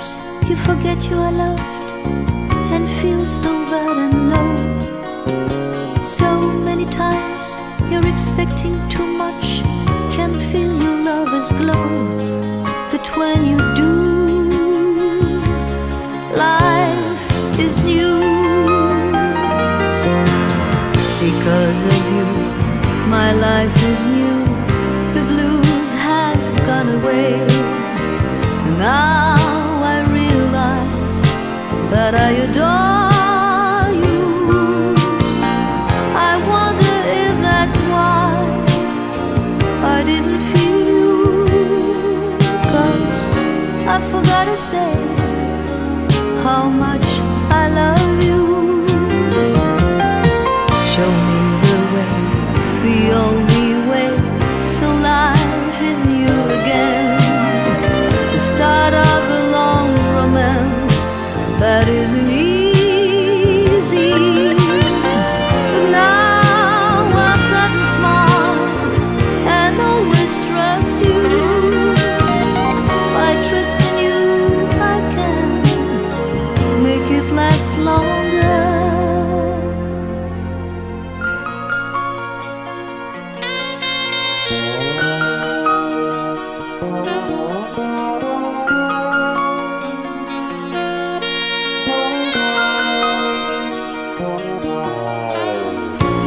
So many times you forget you are loved and feel so bad and low. So many times you're expecting too much, can feel your lover's glow. But when you do, life is new. Because of you, my life is new. The blues have gone away. And I adore you. I wonder if that's why I didn't feel I forgot to say how much last longer.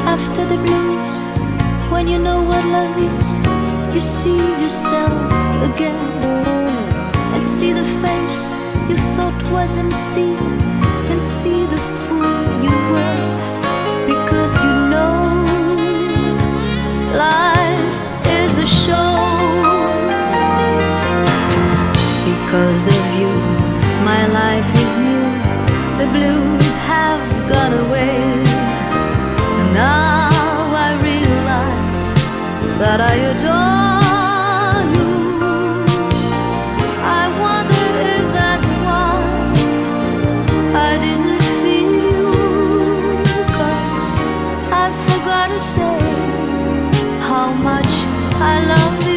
After the blues, when you know what love is, you see yourself again and see the face you thought wasn't seen have gone away. And now I realize that I adore you. I wonder if that's why I didn't I forgot to say how much I love you.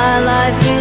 My life